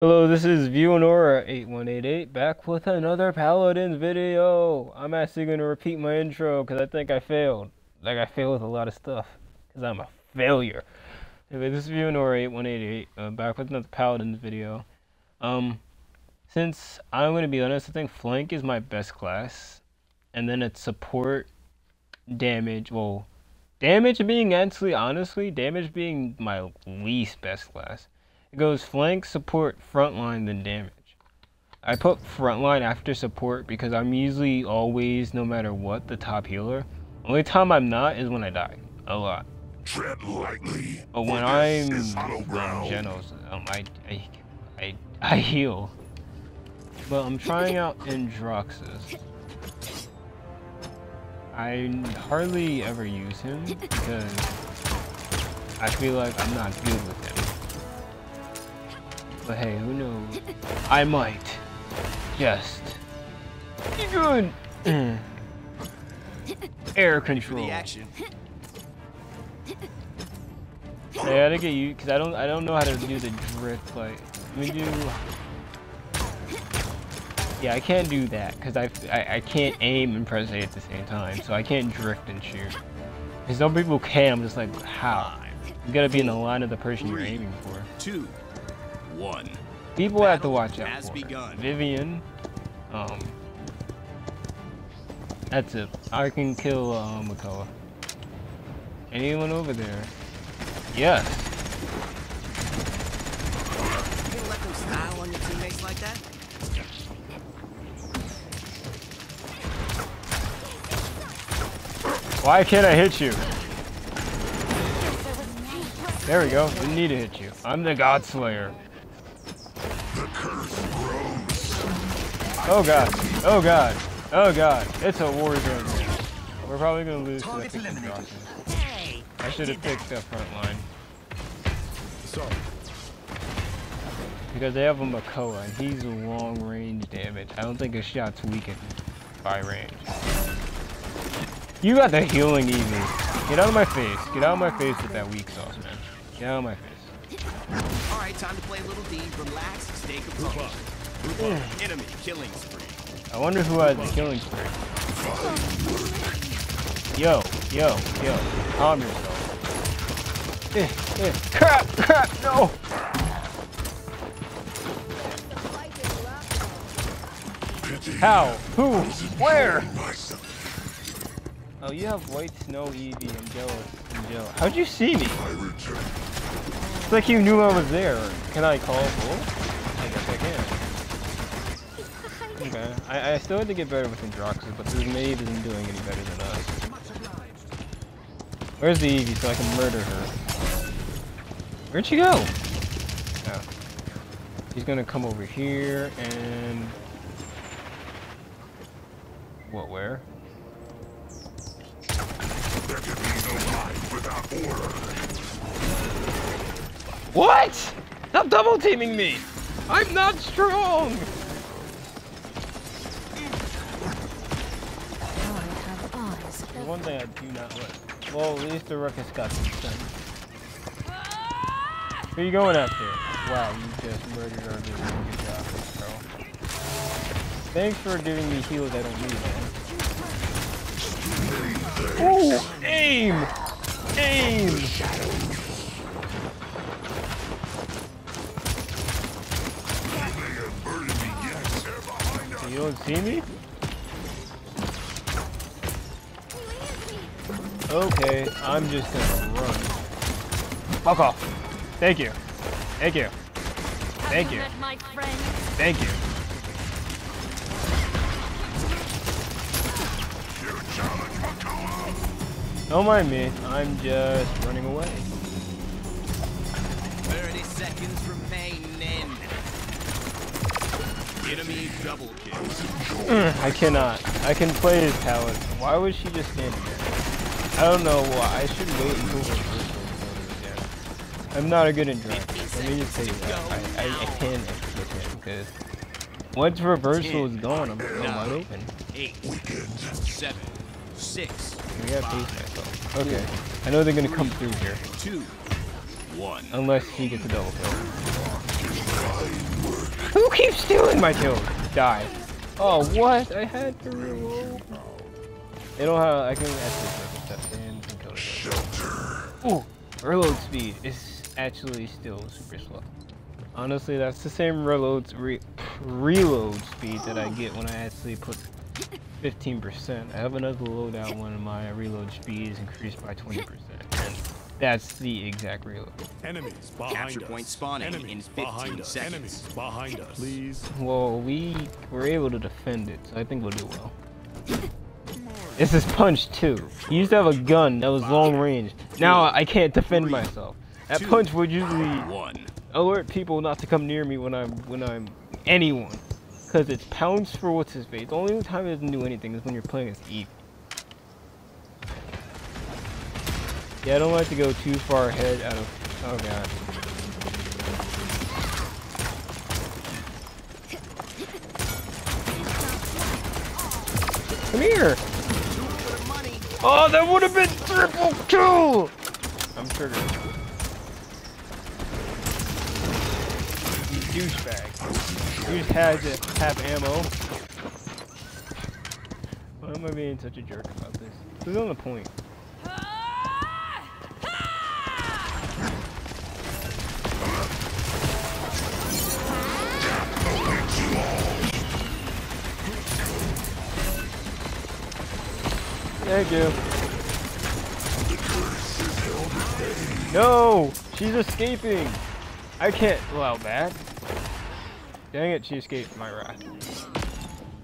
Hello, this is ViewingAura8188 back with another Paladins video. I'm actually going to repeat my intro because I think I failed. Like I failed with a lot of stuff because I'm a failure. Anyway, this is ViewingAura8188 uh, back with another Paladins video. Um, since I'm going to be honest, I think Flank is my best class. And then it's support, damage, well, damage being actually, honestly, damage being my least best class. It goes flank, support, frontline, then damage. I put frontline after support because I'm usually always, no matter what, the top healer. Only time I'm not is when I die. A lot. Tread lightly. But when I'm Jenos, um, I, I, I, I heal. But I'm trying out Androxus. I hardly ever use him because I feel like I'm not good with him. But hey, who knows? I might. Just. Good. Mm. Air control. The action. I gotta get you, cause I don't, I don't know how to do the drift. Like, let me do. Yeah, I can't do that, cause I, I, I can't aim and press A at the same time, so I can't drift and shoot. Cause some people can. I'm just like, how? You gotta be in the line of the person you're aiming for. Two. One. People have to watch out has for. begun. Vivian. Um. That's it. I can kill uh, McCullough. Anyone over there? Yes. You gonna let them style on your teammates like that? Why can't I hit you? There we go. Didn't need to hit you. I'm the God Slayer. Oh god. Oh god. Oh god. It's a war zone. We're probably gonna lose to the Target pick eliminated. I should have picked up front line. Sorry. Because they have a Makoa and he's a long range damage. I don't think his shot's weakened by range. You got the healing easy. Get out of my face. Get out of my face with that weak sauce, man. Get out of my face. All right, time to play a little D. Relax, stay composed. Enemy killing spree. I wonder who has the killing spree. Yo, yo, yo. Calm yourself. Eh, eh. Crap, crap, no! How? Who? Where? Oh, you have white snow, Evie, and Joe. And Joe. How'd you see me? It's like you knew I was there. Can I call bull? I guess I can. Okay. I, I still have to get better with Androxus, but this maid isn't doing any better than us. Where's the Evie so I can murder her? Where'd she go? Oh. He's gonna come over here and... What, where? There can be no without order. What? Stop double teaming me! I'm not strong! One thing I do not like. Well, at least the ruckus got some sense. Who you going after? Wow, you just murdered our vision. Good job, bro. Thanks for giving me heals I don't need, man. Ooh, aim! Aim! You don't see me? Okay, I'm just gonna run. Fuck off. Thank you. Thank you. Thank you. Thank you. Don't mind me. I'm just running away. 30 seconds remaining. Enemy double kill. Mm, I cannot. I can play as Talon. Why was she just standing there? I don't know why. I should wait until the reversal again. I'm not a good Androx. Let me just say that. I, I, I can't with him because once reversal is gone, I'm, wide open. Eight. Seven. Six. We gotta pace myself. Okay. I know they're gonna come through here. Two. One. Unless he gets a double kill. Who keeps stealing my kills? Die. Oh, what? I had to reload. They don't have. I can actually step in and kill it. Shelter. Ooh, reload speed is actually still super slow. Honestly, that's the same reload re reload speed that I get when I actually put 15%. I have another loadout one and my reload speed is increased by 20%. And that's the exact reload. Enemies behind Capture us. point spawning in Enemies 15 behind us. seconds. Enemies behind us. Please. Well, we were able to defend it, so I think we'll do well. This is punch too. He used to have a gun that was long range. Now I can't defend myself. That punch would usually alert people not to come near me when I'm when I'm anyone. Cause it's pounds for what's his face. The only time it doesn't do anything is when you're playing as Eve. Yeah, I don't like to go too far ahead out of oh god. Come here! Oh, that would have been triple kill! I'm triggered. You douchebag. You just had to have ammo. Why am I being such a jerk about this? Who's on the point? Thank you. No! She's escaping! I can't allow that. Dang it, she escaped my wrath.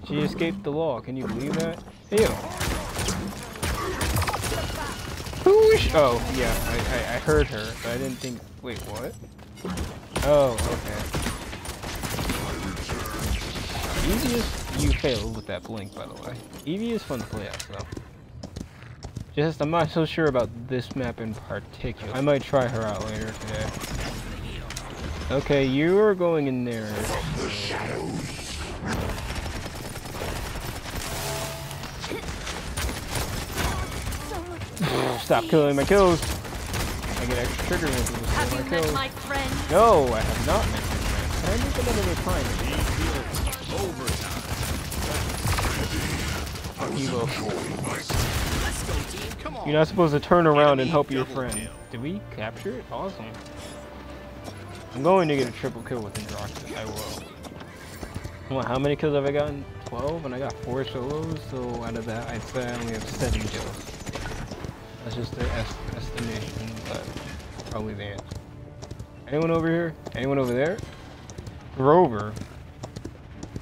She escaped the law, can you believe that? Ew. Who is? Oh, yeah, I, I, I heard her, but I didn't think. Wait, what? Oh, okay. Evie is. You failed with that blink, by the way. Evie is fun to play as, though. Just, I'm not so sure about this map in particular. I might try her out later today. Okay, you are going in there. Stop killing my kills. I get extra trigger when people Have steal you my met kills. my friend? No, I have not met my friend. Can I make another time? Evo. Let's go, team. Come on. You're not supposed to turn around and help your friend. kill. Did we capture it? Awesome. I'm going to get a triple kill with Androxus. I will. What, how many kills have I gotten? 12? And I got 4 solos, so out of that, I'd say I only have 7 kills. That's just their est estimation, but probably the answer. Anyone over here? Anyone over there? Grover.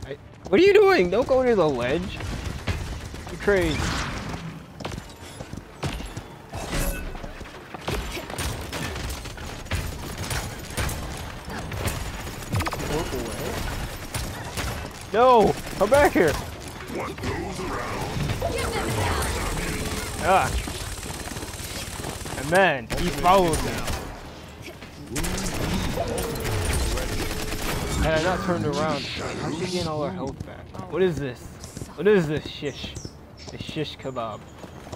I, what are you doing? Don't go near the ledge. You're crazy. No! Come back here! What goes around? Ah! And man, he followed me. Had I not turned around, how'd gain all her health back? What is this? What is this shish? The shish kebab.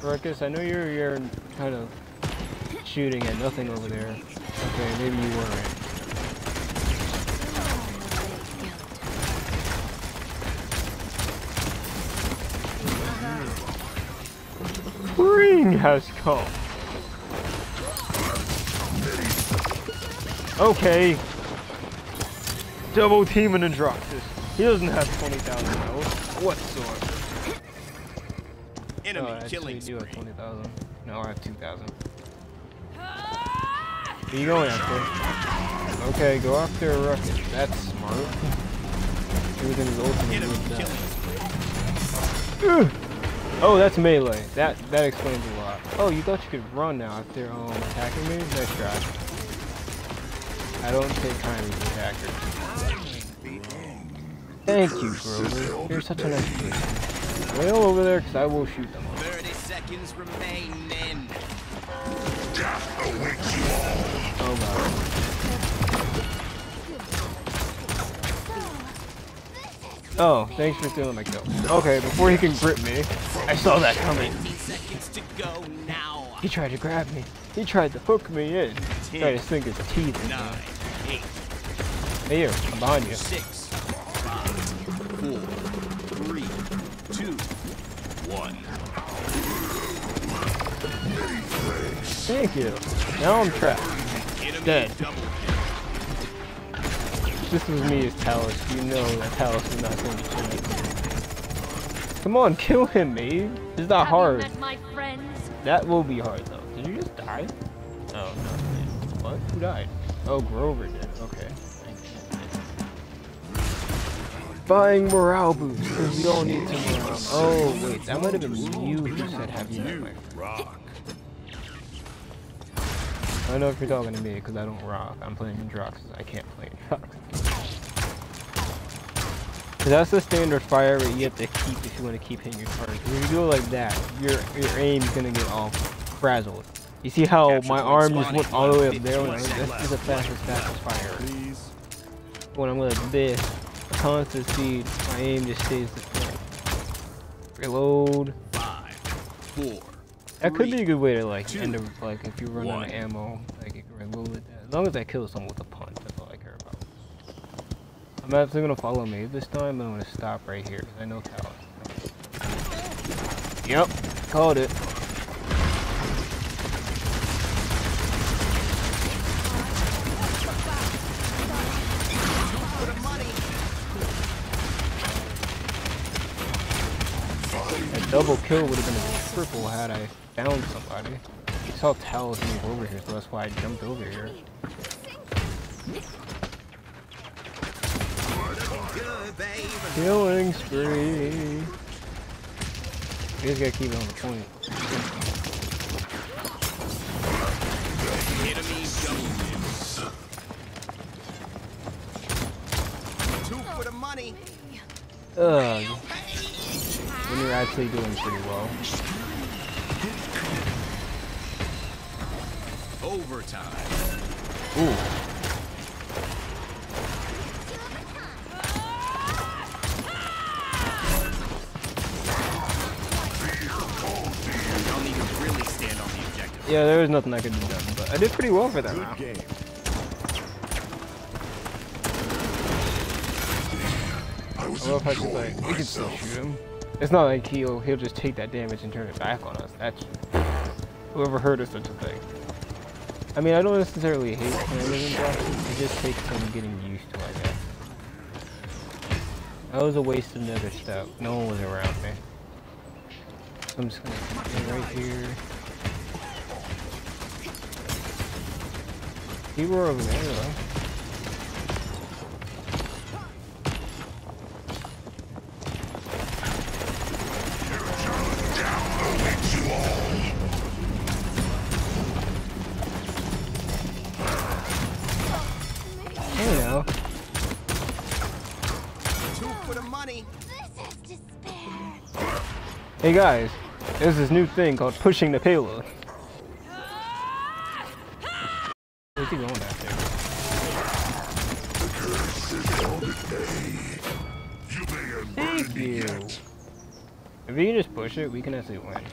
Ruckus, I know you're, you're kind of shooting at nothing over there. Okay, maybe you weren't. Mm. Spring has come. Okay. Double teaming Androxus. He doesn't have 20,000 health whatsoever. Enemy Oh, killing do have spree. 20,000. No, I have 2,000. Who you going after? Okay, go after Ruckus. That's smart. Using his ultimate move now. killing spree. Ugh. Oh, that's melee. That that explains a lot. Oh, you thought you could run now after um attacking me? Nice try. I don't take kindly to attackers. Thank you, Grover. You're such a nice person. Wail over there, cause I will shoot them. all. 30 seconds remain, men. Death awaits you all. Oh god. Oh, thanks for stealing my kill. Okay, before he can grip me, I saw that coming. He tried to grab me. He tried to hook me in. Tried to sink his teeth in me. Eight, Hey, here, I'm behind you. six, Four, three, two, one. Thank you. Now I'm trapped. Dead. this was me as Talus, you know that Talus is not going to kill me. Come on, kill him, Maeve. It's not Have you hard. Met my friends? That will be hard though. Did you just die? Oh no. What? Who died? Oh, Grover did. Okay. Buying morale boost because we don't need to morale. Oh wait, that might have been you who said have you met my. Rock. I don't know if you're talking to me because I don't rock. I'm playing in Drox. I can't play in Drox. 'Cause that's the standard fire rate you have to keep if you want to keep hitting your target. 'Cause if you do it like that, your your aim's gonna get all frazzled. You see how Capture my arm just went all the way up there when I 15 this is the fastest fastest fire. Please. When I'm like this, constant speed, my aim just stays the same. Reload. five, four. That could be a good way to like two, end up like if you run out of ammo, like you can reload it. As long as I kill someone with a punch, that's all I care about. I'm actually gonna follow me this time, but I'm gonna stop right here because I know Talon. Yep, called it. A double kill would have been a triple had I found somebody. I saw Talus move over here, so that's why I jumped over here. Good, babe. Killing spree. You just gotta keep it on the point. Enemy. Two for the money. Ugh. When you're actually doing pretty well. Overtime. Ooh. Yeah, there was nothing I could do done, but I did pretty well for that Good round. game. I was I love how she's like, we can still shoot him. It's not like he'll he'll just take that damage and turn it back on us. That's whoever heard of such a thing. I mean, I don't necessarily hate slamming and. It just takes some getting used to, I guess. That was a waste of another step. No one was around me. So I'm just gonna keep right here. You were over there though. Hey now. Two for the money. This is despair. Hey guys, there's this new thing called pushing the payload. Where's he going after? You may unburden Thank you. If we just push it, we can actually win.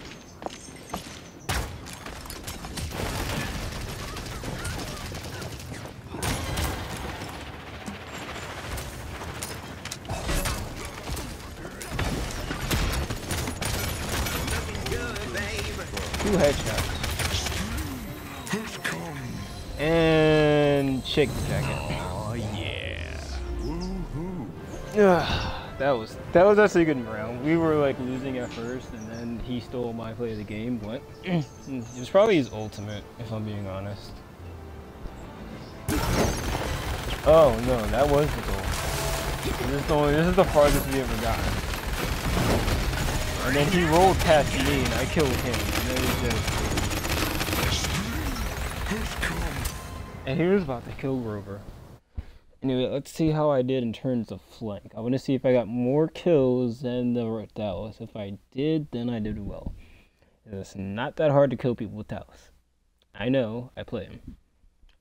Two headshots. Jacket. Oh yeah. Ugh, that was that was actually a good round. We were like losing at first, and then he stole my play of the game. What? it was probably his ultimate, if I'm being honest. Oh no, that was the goal. This is the, this is the farthest we ever got. And then he rolled past me, and I killed him. And then he just. And he was about to kill Grover. Anyway, let's see how I did in terms of flank. I want to see if I got more kills than the Dallas. If I did, then I did well. It's not that hard to kill people with Dallas. I know, I play him.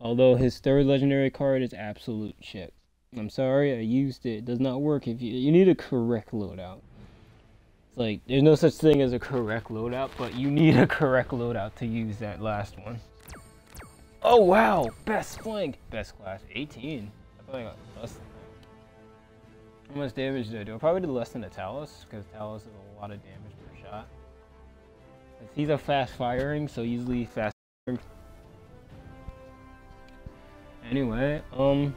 Although his third legendary card is absolute shit. I'm sorry, I used it. It does not work if you you need a correct loadout. It's like there's no such thing as a correct loadout, but you need a correct loadout to use that last one. Oh wow, best flank, best class, 18. I got less. How much damage did I do? I probably did less than a Talus, because Talus is a lot of damage per shot. He's a fast firing, so easily fast firing. Anyway, um,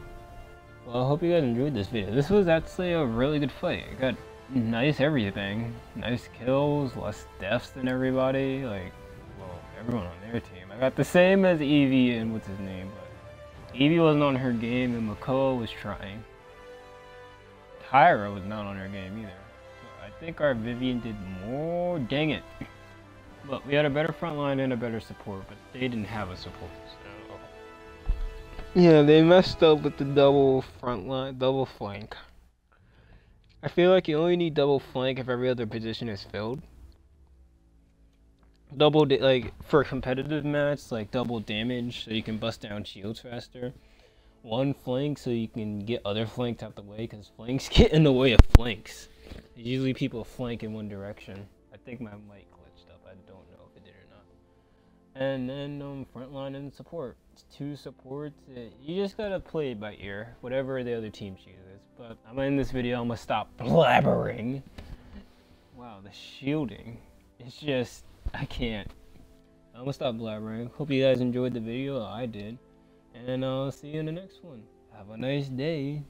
well, I hope you guys enjoyed this video. This was actually a really good fight. Got nice everything. Nice kills, less deaths than everybody. Like, well, everyone on their team. I got the same as Evie and what's his name, but Evie wasn't on her game and Makoa was trying. Tyra was not on her game either. So I think our Vivian did more. Dang it. But we had a better front line and a better support, but they didn't have a support. So. Yeah, they messed up with the double front line, double flank. I feel like you only need double flank if every other position is filled. Double, like, for competitive match, like double damage so you can bust down shields faster. One flank so you can get other flanks out the way because flanks get in the way of flanks. Usually people flank in one direction. I think my mic glitched up. I don't know if it did or not. And then um, frontline and support. It's two supports. uh, You just gotta play by ear, whatever the other team chooses. But I'm gonna this video. I'm gonna stop blabbering. Wow, the shielding. It's just I can't. I'm gonna stop blabbering. Hope you guys enjoyed the video. I did. And I'll see you in the next one. Have a nice day.